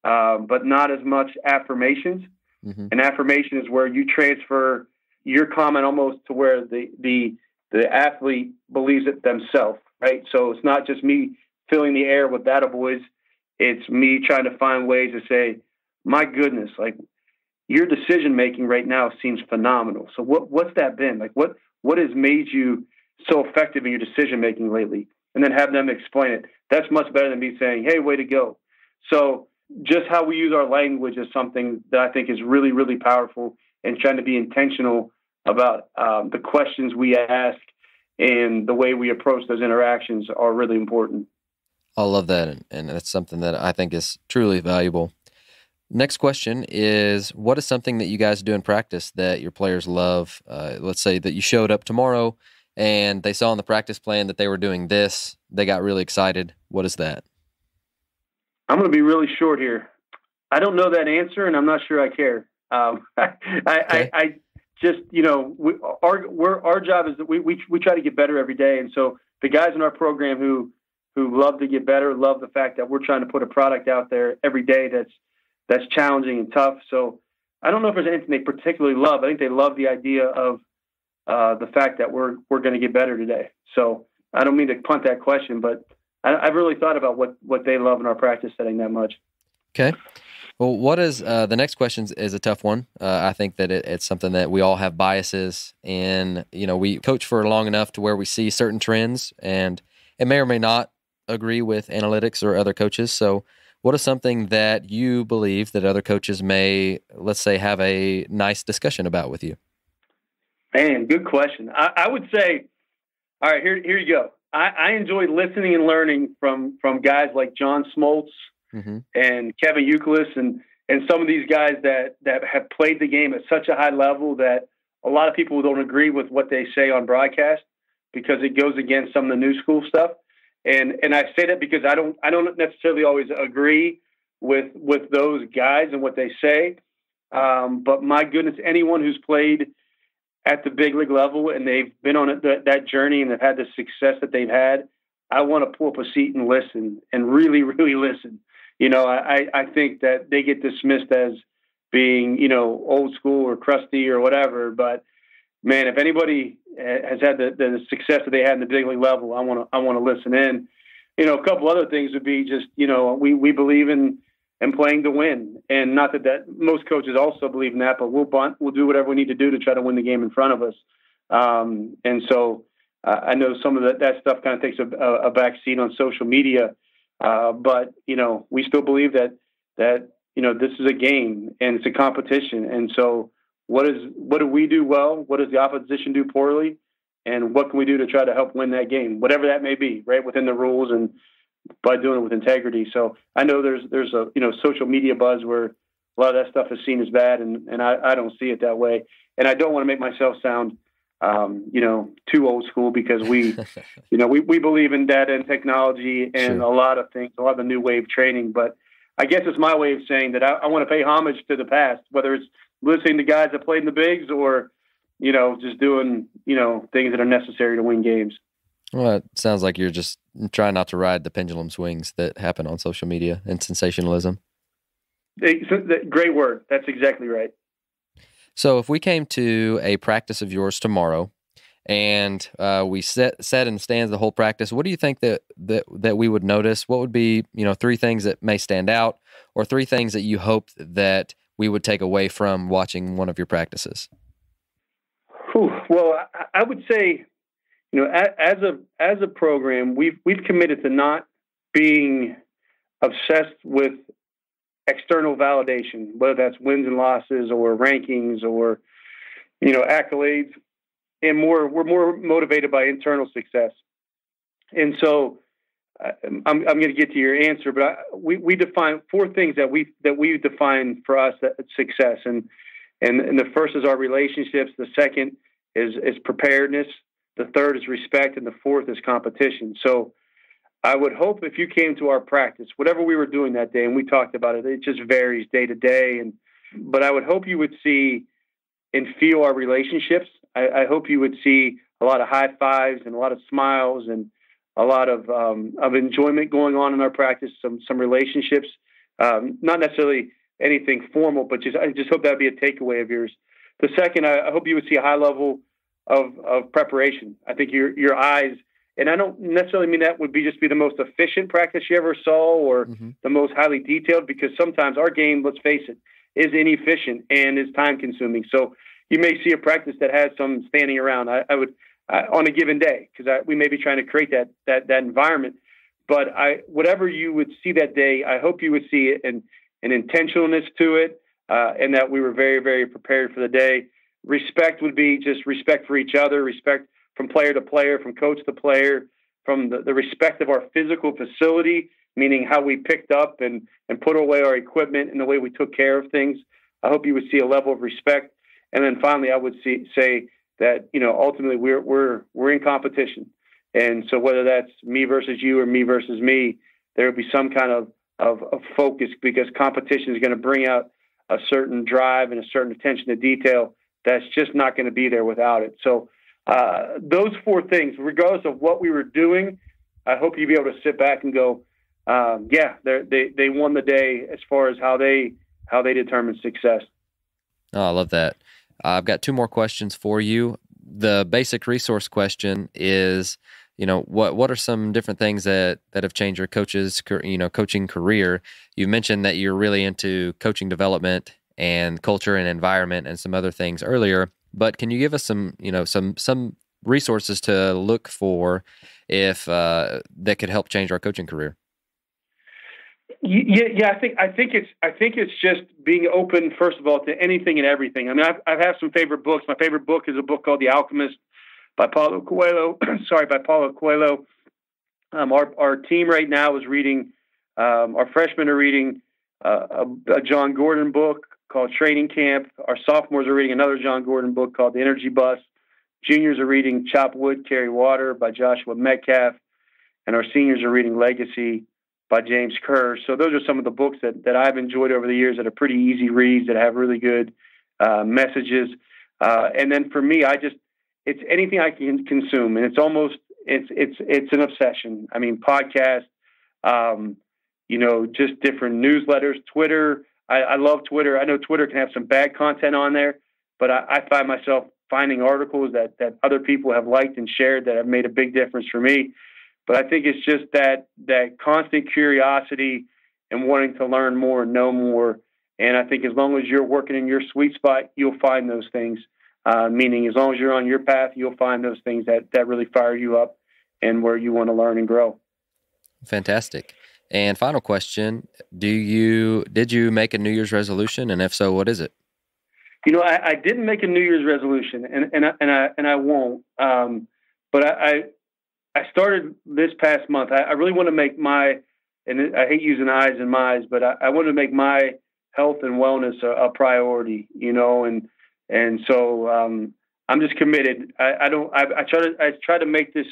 um, but not as much affirmations. Mm-hmm. And affirmation is where you transfer your comment almost to where the the the athlete believes it themselves, right? So it's not just me filling the air with data boys. It's me trying to find ways to say, my goodness, like your decision making right now seems phenomenal. So what what's that been? Like what what has made you so effective in your decision making lately? And then have them explain it. That's much better than me saying, "Hey, way to go." So just how we use our language is something that I think is really really powerful and trying to be intentional about um, the questions we ask and the way we approach those interactions are really important. I love that, and that's something that I think is truly valuable. Next question is What is something that you guys do in practice that your players love? Uh, let's say that you showed up tomorrow and they saw in the practice plan that they were doing this, they got really excited. What is that? I'm going to be really short here. I don't know that answer, and I'm not sure I care. Um, [laughs] I, okay. I, I, just you know we, our our job is that we, we we try to get better every day. And so the guys in our program who who love to get better love the fact that we're trying to put a product out there every day that's that's challenging and tough. So i don't know if there's anything they particularly love. I think they love the idea of uh, the fact that we're we're going to get better today. So i don't mean to punt that question but I, i've really thought about what what they love in our practice setting that much. Okay well, what is uh, the next question is a tough one. Uh, I think that it, it's something that we all have biases, and you know we coach for long enough to where we see certain trends, and it may or may not agree with analytics or other coaches. So, what is something that you believe that other coaches may, let's say, have a nice discussion about with you? Man, good question. I, I would say, all right, here here you go. I, I enjoy listening and learning from from guys like John Smoltz mm-hmm. and Kevin Youkilis and and some of these guys that that have played the game at such a high level that a lot of people don't agree with what they say on broadcast because it goes against some of the new school stuff. And and I say that because I don't I don't necessarily always agree with with those guys and what they say. Um, but my goodness, anyone who's played at the big league level and they've been on that, that journey and they've had the success that they've had, I want to pull up a seat and listen and really, [laughs] really listen you know, I, I think that they get dismissed as being, you know, old school or crusty or whatever. But man, if anybody has had the, the success that they had in the big league level, I want to I want to listen in. You know, a couple other things would be just you know we we believe in and playing to win, and not that that most coaches also believe in that, but we'll bunt, we'll do whatever we need to do to try to win the game in front of us. Um, and so uh, I know some of that that stuff kind of takes a, a, a back seat on social media, uh, but you know we still believe that that you know this is a game and it's a competition, and so what is what do we do well? What does the opposition do poorly? And what can we do to try to help win that game, whatever that may be, right within the rules and by doing it with integrity. So I know there's there's a you know social media buzz where a lot of that stuff is seen as bad, and and I, I don't see it that way. And I don't want to make myself sound um, you know too old school because we [laughs] you know we, we believe in data and technology and sure. a lot of things, a lot of the new wave training. But I guess it's my way of saying that I, I want to pay homage to the past, whether it's listening to guys that played in the bigs or you know just doing you know things that are necessary to win games. Well, it sounds like you're just trying not to ride the pendulum swings that happen on social media and sensationalism. Great word. That's exactly right. So, if we came to a practice of yours tomorrow, and uh, we set set in stands the whole practice, what do you think that that that we would notice? What would be you know three things that may stand out, or three things that you hope that we would take away from watching one of your practices? Whew. Well, I would say, you know, as a as a program, we've we've committed to not being obsessed with external validation, whether that's wins and losses or rankings or you know accolades, and more we're more motivated by internal success. And so, uh, I'm, I'm going to get to your answer, but I, we we define four things that we that we define for us that success, and and and the first is our relationships. The second is is preparedness. The third is respect, and the fourth is competition. So. I would hope if you came to our practice, whatever we were doing that day, and we talked about it, it just varies day to day. And but I would hope you would see and feel our relationships. I, I hope you would see a lot of high fives and a lot of smiles and a lot of um, of enjoyment going on in our practice. Some some relationships, um, not necessarily anything formal, but just I just hope that would be a takeaway of yours. The second, I, I hope you would see a high level of of preparation. I think your your eyes and I don't necessarily mean that would be just be the most efficient practice you ever saw or mm-hmm. the most highly detailed, because sometimes our game, let's face it, is inefficient and is time consuming. So you may see a practice that has some standing around. I, I would uh, on a given day because we may be trying to create that that that environment. But I whatever you would see that day, I hope you would see it and an intentionalness to it, uh, and that we were very very prepared for the day. Respect would be just respect for each other, respect from player to player, from coach to player, from the, the respect of our physical facility, meaning how we picked up and, and put away our equipment and the way we took care of things. I hope you would see a level of respect. And then finally, I would see, say that, you know, ultimately we're, we're, we're in competition. And so whether that's me versus you or me versus me, there will be some kind of, of, of focus because competition is going to bring out a certain drive and a certain attention to detail that's just not going to be there without it. So uh, those four things, regardless of what we were doing, I hope you'd be able to sit back and go, um, yeah, they they won the day as far as how they how they determine success. Oh, I love that. I've got two more questions for you. The basic resource question is, you know, what what are some different things that that have changed your coaches, you know, coaching career? You mentioned that you're really into coaching development and culture and environment and some other things earlier. But can you give us some, you know, some some resources to look for if uh, that could help change our coaching career? Yeah, yeah, I think I think it's I think it's just being open first of all to anything and everything. I mean, I've I've had some favorite books. My favorite book is a book called The Alchemist by Paulo Coelho. [clears throat] sorry, by Paulo Coelho. Um, our our team right now is reading. Um, our freshmen are reading uh, a, a, Jon Gordon book called Training Camp. Our sophomores are reading another Jon Gordon book called The Energy Bus. Juniors are reading Chop Wood, Carry Water by Joshua Medcalf. And our seniors are reading Legacy by James Kerr. So those are some of the books that, that I've enjoyed over the years that are pretty easy reads, that have really good uh, messages. Uh, and then for me, I just, it's anything I can consume. And it's almost, it's, it's, it's an obsession. I mean, podcasts, um, you know, just different newsletters, Twitter, I, I love Twitter. I know Twitter can have some bad content on there, but I, I find myself finding articles that that other people have liked and shared that have made a big difference for me. But I think it's just that that constant curiosity and wanting to learn more and know more. And I think as long as you're working in your sweet spot, you'll find those things. Uh, meaning, as long as you're on your path, you'll find those things that that really fire you up and where you want to learn and grow. Fantastic. And final question: Do you did you make a New Year's resolution, and if so, what is it? You know, I, I didn't make a New Year's resolution, and and I, and I and I won't. Um, but I, I started this past month. I, I really want to make my, and I hate using eyes and my's, but I, I want to make my health and wellness a, a priority. You know, and and so um, I'm just committed. I, I don't. I, I try to. I try to make this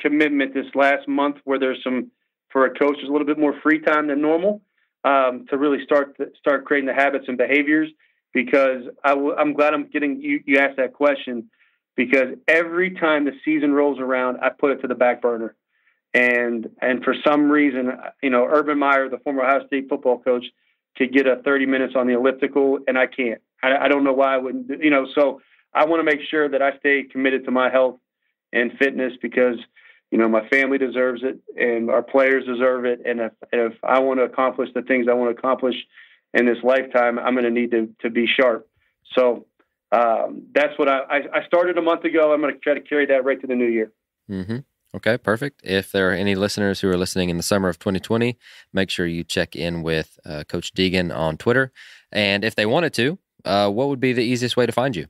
commitment this last month where there's some for a coach there's a little bit more free time than normal um, to really start to, start creating the habits and behaviors because I w- I'm glad I'm getting you, you asked that question because every time the season rolls around, I put it to the back burner. And and for some reason, you know, Urban Meyer, the former Ohio State football coach, could get a 30 minutes on the elliptical, and I can't. I, I don't know why I wouldn't. You know, so I want to make sure that I stay committed to my health and fitness because you know my family deserves it, and our players deserve it. And if if I want to accomplish the things I want to accomplish in this lifetime, I'm going to need to to be sharp. So um, that's what I, I started a month ago. I'm going to try to carry that right to the new year. Mm-hmm. Okay, perfect. If there are any listeners who are listening in the summer of 2020, make sure you check in with uh, Coach Deegan on Twitter. And if they wanted to, uh, what would be the easiest way to find you?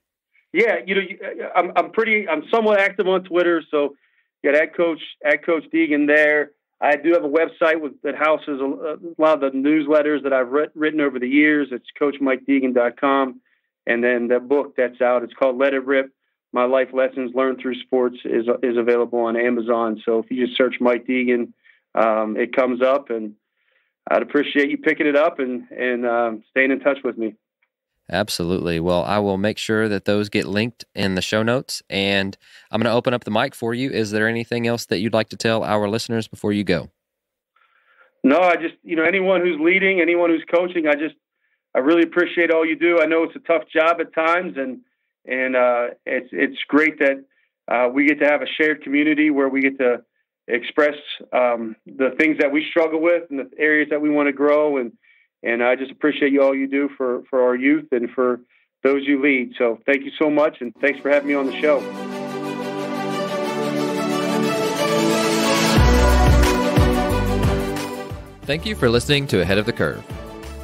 Yeah, you know, I'm I'm pretty I'm somewhat active on Twitter, so got at Coach at Coach Deegan there. I do have a website with, that houses a, a lot of the newsletters that I've writ, written over the years. It's CoachMikeDeegan.com. And then the book that's out, it's called Let It Rip My Life Lessons Learned Through Sports, is, is available on Amazon. So if you just search Mike Deegan, um, it comes up. And I'd appreciate you picking it up and, and um, staying in touch with me. Absolutely. Well, I will make sure that those get linked in the show notes. And I'm going to open up the mic for you. Is there anything else that you'd like to tell our listeners before you go? No, I just, you know, anyone who's leading, anyone who's coaching, I just, I really appreciate all you do. I know it's a tough job at times, and and uh, it's it's great that uh, we get to have a shared community where we get to express um, the things that we struggle with and the areas that we want to grow. And and I just appreciate you all you do for for our youth and for those you lead. So thank you so much, and thanks for having me on the show. Thank you for listening to Ahead of the Curve.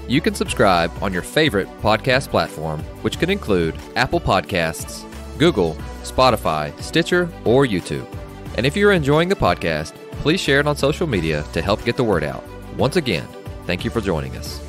You can subscribe on your favorite podcast platform, which could include Apple Podcasts, Google, Spotify, Stitcher, or YouTube. And if you're enjoying the podcast, please share it on social media to help get the word out. Once again, thank you for joining us.